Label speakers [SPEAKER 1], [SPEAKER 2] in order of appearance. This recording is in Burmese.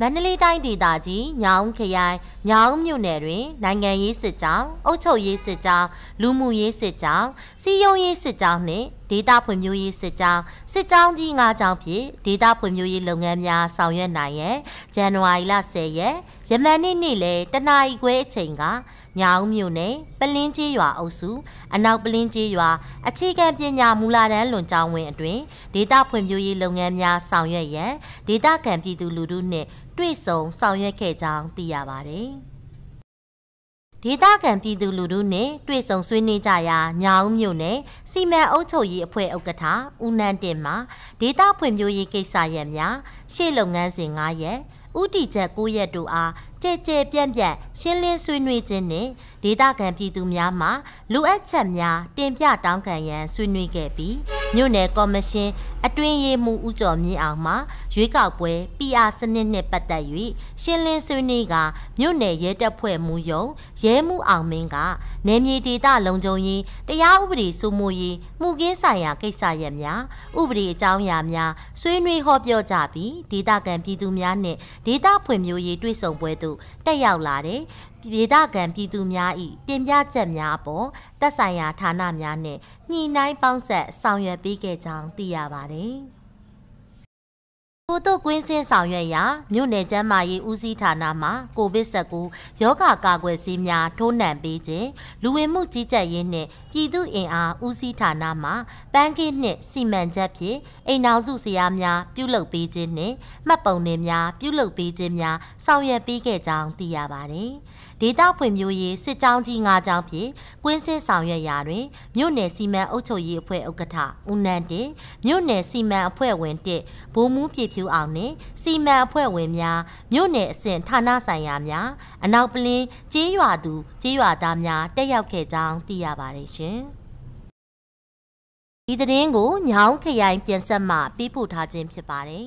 [SPEAKER 1] မန္တလေးတိုင်းဒေသကြီးညောင်ခရိုင်ညောင်မြို့နယ်တွင် နိုင်ငံရေးစစ်ကြောင်းအုပ်ချုပ်ရေးစစ်ကြောင်းလူမှုရေးစစ်ကြောင်းစီယုံရေးစစ်ကြောင်းနှင့်ဒေတာဖွံ့ဖြိုးရေးစစ်ကြောင်းစစ်ကြောင်းကြီး၅ကြောင်းဖြင့်ဒေတာဖွံ့ဖြိုးရေးလုပ်ငန်းများဆောင်ရွက်နိုင်ရန်ဇန်နဝါရီလ10ရက်ယမန်နေ့နေ့လယ်တနာရီခွဲအချိန်ကညောင်မြို့နယ်ပလင်းကျေးရွာအုပ်စုအနောက်ပလင်းကျေးရွာအခြေခံပညာမူလာတန်းလွန်ကျောင်းဝင်းအတွင်ဒေတာဖွံ့ဖြိုးရေးလုပ်ငန်းများဆောင်ရွက်ရန်ဒေတာခံပြည်သူလူထုနှင့်တွေ့ဆုံဆောင်ရွက်ခဲ့ကြောင်းသိရပါတယ်။ ဒေသခံပြည်သူလူထုနဲ့တွေ့ဆုံဆွေးနွေးကြရာညောင်မြို့နယ်စီမံအုပ်ချုပ်ရေးအဖွဲ့ဥက္ကဋ္ဌဦးနန်းတင်မှဒေသဖွံ့ဖြိုးရေးကိစ္စရပ်များရှေ့လုပ်ငန်းစဉ်9ရက်ဥတီချက်9ရက်တို့အားကြဲကြဲပြန့်ပြန့်ရှင်းလင်းဆွေးနွေးခြင်းနှင့်ဒေသခံပြည်သူများမှလိုအပ်ချက်များတင်ပြတောင်းခံရန်ဆွေးနွေးခဲ့ပြီး မြို့နယ်ကော်မရှင်အတွင်းရေးမှူးဦးကျော်မြင့်အောင်မှရွေးကောက်ပွဲ PR စနစ်နှင့်ပတ်သက်၍ရှင်းလင်းဆွေးနွေးကမြို့နယ်ရဲတပ်ဖွဲ့မှူးယုံရဲမှုအောင်မင်းကနယ်မြေဒေသလုံခြုံရေးတရားဥပဒေစိုးမိုးရေးမှုကင်းဆိုင်ရာကိစ္စရပ်များဥပဒေအကြောင်းအရာများဆွေးနွေးဟောပြောကြပြီးဒေသခံပြည်သူများနှင့်ဒေသဖွံ့ဖြိုးရေးတွေ့ဆုံပွဲသို့တက်ရောက်လာတဲ့ဒေသခံပြည်သူများ၏တင်ပြချက်များအပေါ် သက်ဆိုင်ရာဌာနများနှင့်ညှိနှိုင်းပေါင်းဆက်ဆောင်ရွက်ပေးခဲ့ကြောင်းသိရပါတယ်။ ကိုတို့ကွင်းစင်းဆောင်ရွက်ရာမြို့နယ်ကျန်းမာရေးဦးစီးဌာနမှကိုဗစ် -19 ရောဂါကာကွယ်ဆေးများထိုးနှံပေးခြင်းလူဝင်မှုကြီးကြပ်ရေးနှင့်ပြည်သူ့အင်အားဦးစီးဌာနမှပန်းကင်းနှင့်စီမံချက်ဖြင့်အိမ်နောက်စုစရာများပြုလုပ်ပေးခြင်းနှင့်မှတ်ပုံတင်များပြုလုပ်ပေးခြင်းများဆောင်ရွက်ပေးခဲ့ကြောင်းသိရပါသည်။ဒေသဖွံ့ဖြိုးရေးစစ်ကြောင်းကြီး၅ကြောင်းဖြင့်ကွင်းစင်းဆောင်ရွက်ရာတွင်မြို့နယ်စီမံအုပ်ချုပ်ရေးအဖွဲ့ဥက္ကဋ္ဌဦးနန်းတင်မြို့နယ်စီမံအဖွဲ့ဝင်1ဗိုလ်မှူးပြည်ဖြူအောင်နှင့်စီမံအဖွဲ့ဝင်များမြို့နယ်အဆင့်ဌာနဆိုင်ရာများအနောက်ပလင်းကျေးရွာသူကျေးရွာသားများတက်ရောက်ခဲ့ကြောင်းသိရပါတယ်ရှင်ဒီသတင်းကိုညောင်ခရိုင်ပြန်ဆက်မှပေးပို့ထားခြင်းဖြစ်ပါတယ်